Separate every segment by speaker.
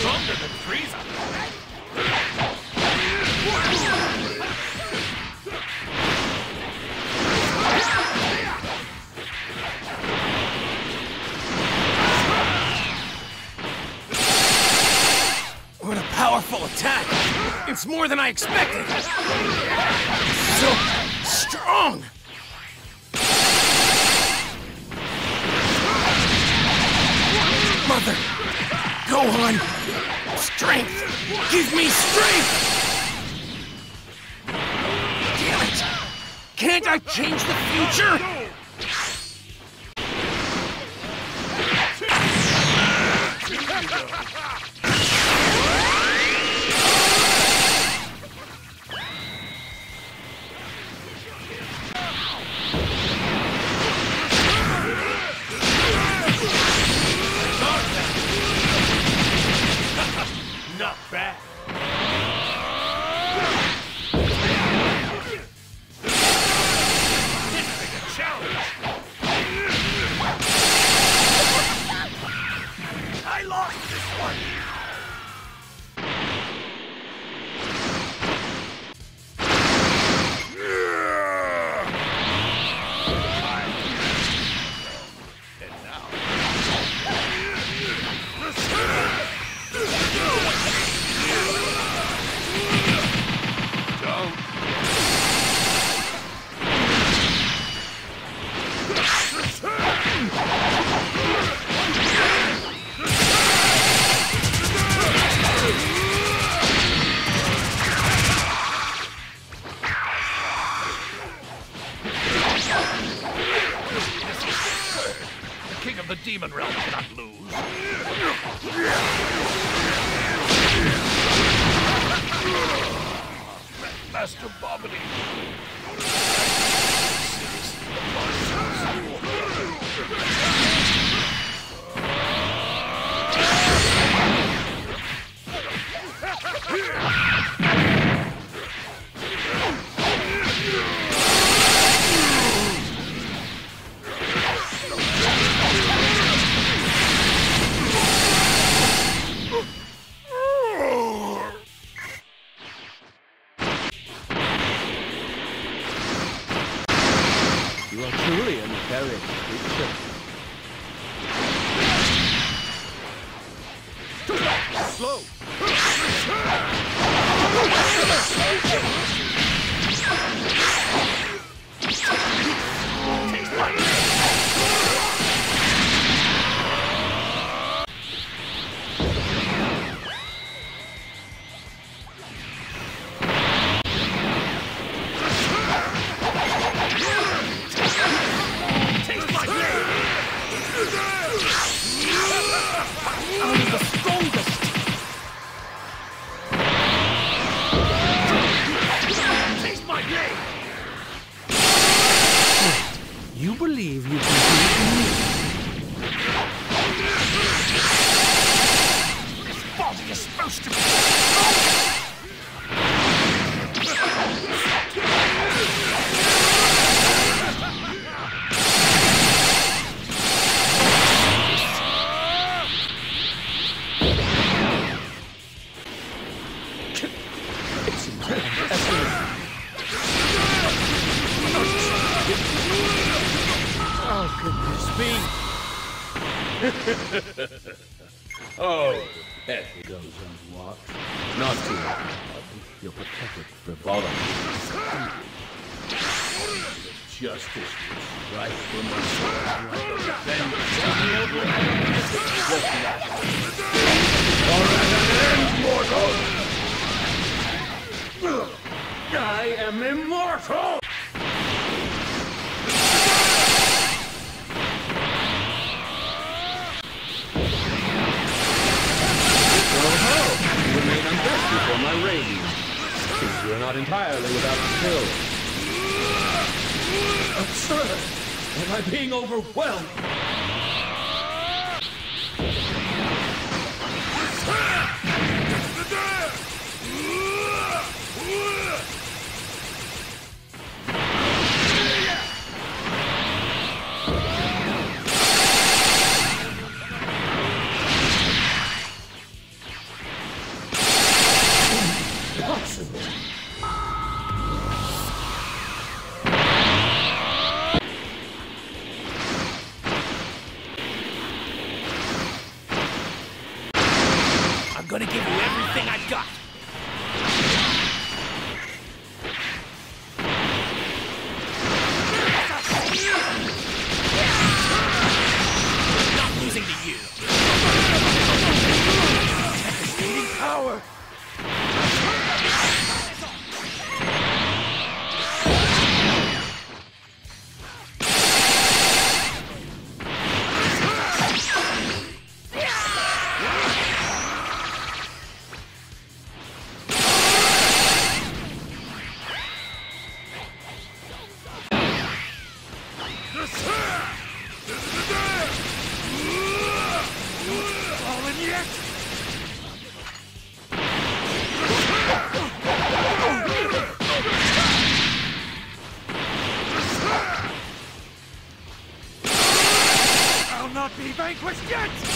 Speaker 1: stronger than Frieza.
Speaker 2: What a powerful attack! It's more than I expected! So strong! Mother! Go on! Strength! Give me strength! Damn it! Can't I change the future?
Speaker 1: Demon realm cannot lose. Master Babidi.
Speaker 3: You
Speaker 1: Slow. Be?
Speaker 4: Oh, that goes unwatched. Not too much. You're protected for volatile. Justice was right for my soul. Like a vengeance on the elder. What I am immortal!
Speaker 3: Am I being overwhelmed?
Speaker 1: Be vanquished yet!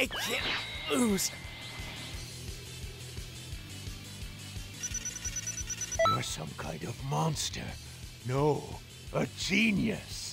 Speaker 2: I... Can't lose.
Speaker 1: You're some kind of monster. No, a genius.